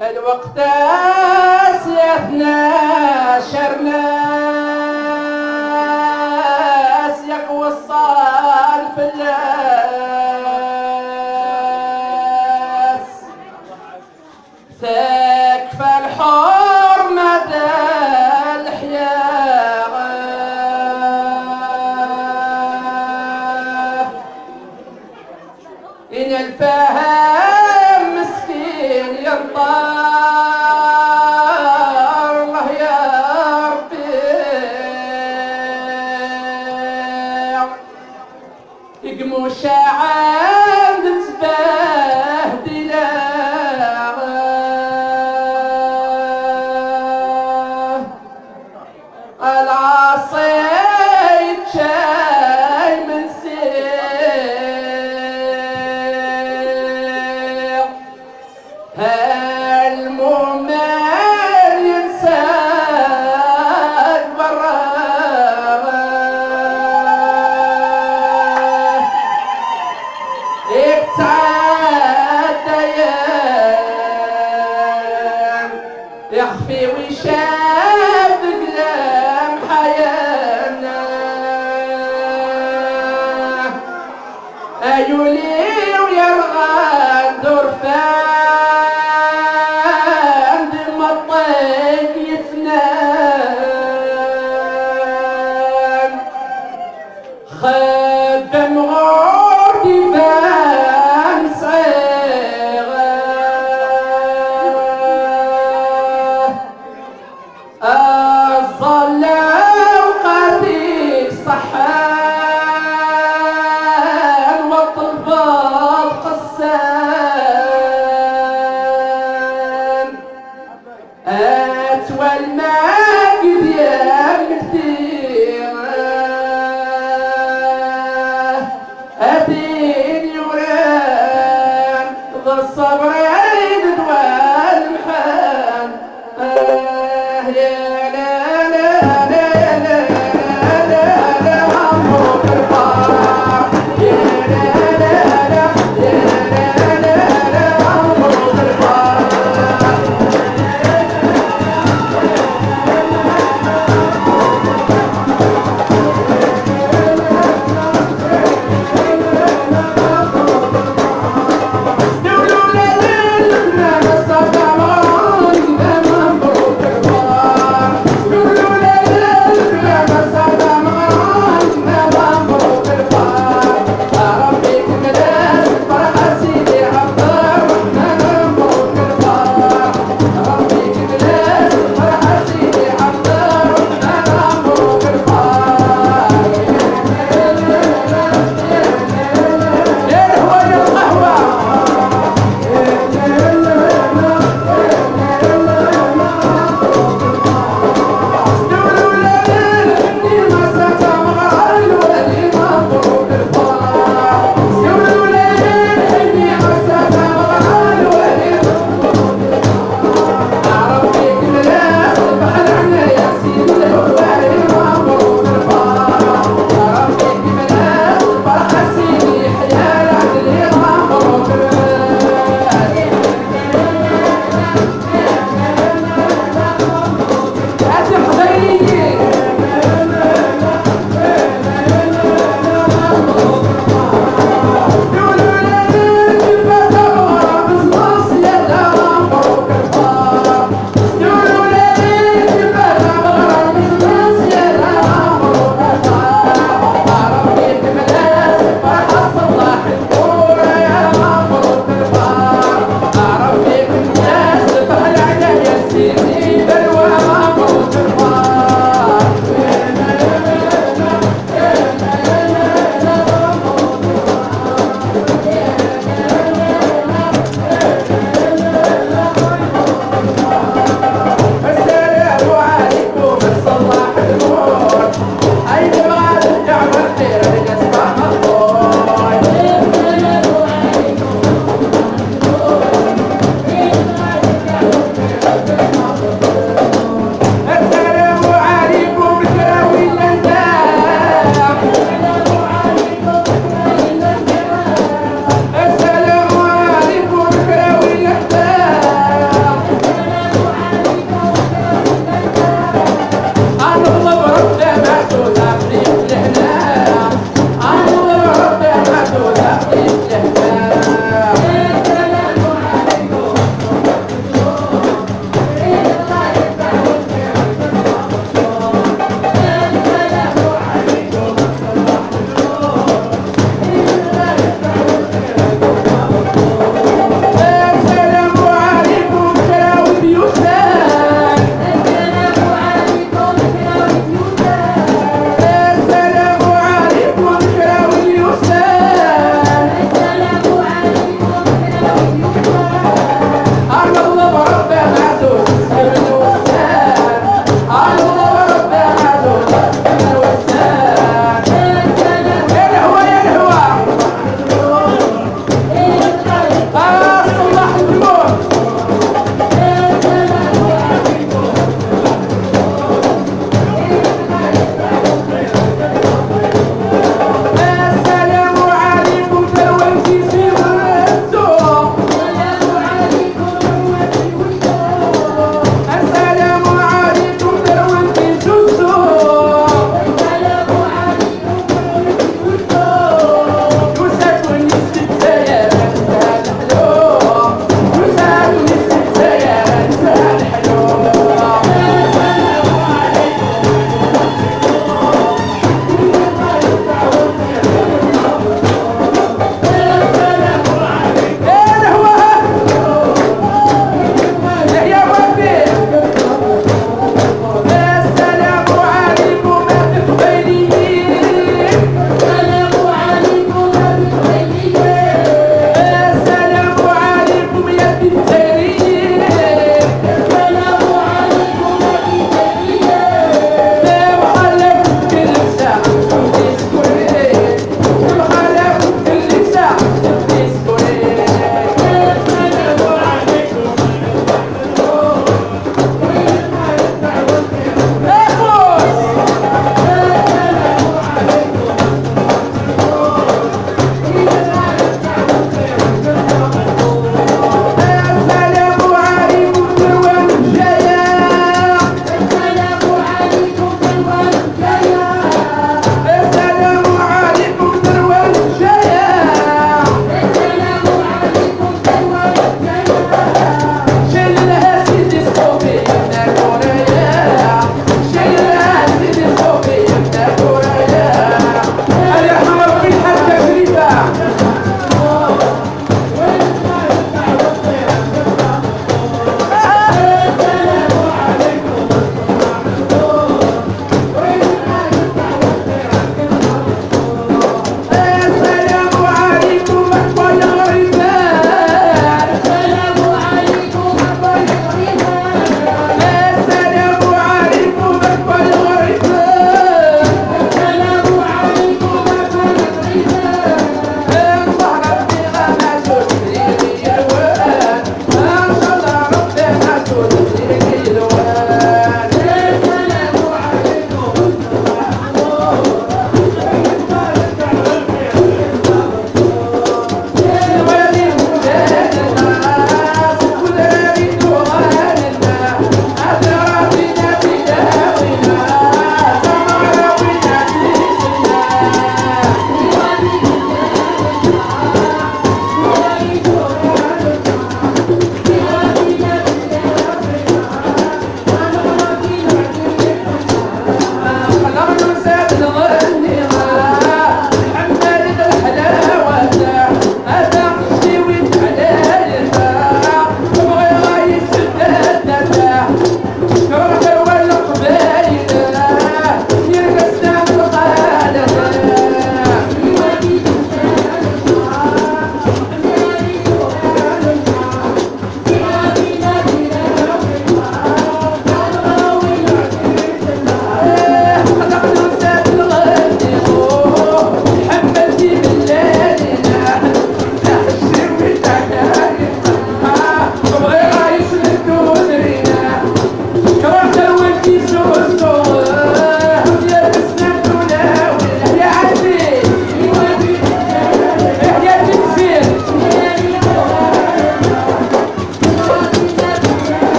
الوقت سيثنا شرناس يقوى الصال في تكفى الحرمة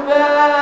التقبيل